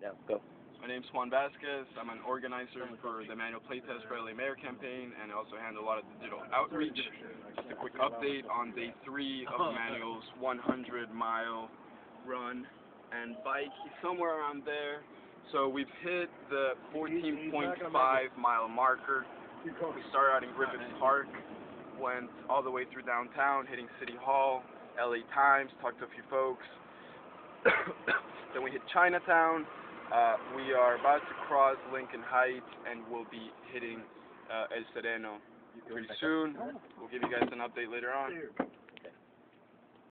Yeah, go. My name's Juan Vasquez. I'm an organizer for the Emanuel Pleitez for LA Mayor campaign, and I also handle a lot of digital outreach. Just a quick update on day three of Emanuel's 100 mile run and bike, somewhere around there. So we've hit the 14.5 mile marker. We started out in Griffith Park, went all the way through downtown, hitting City Hall, LA Times, talked to a few folks. then we hit Chinatown. Uh, we are about to cross Lincoln Heights and we'll be hitting uh, El Sereno pretty soon. We'll give you guys an update later on.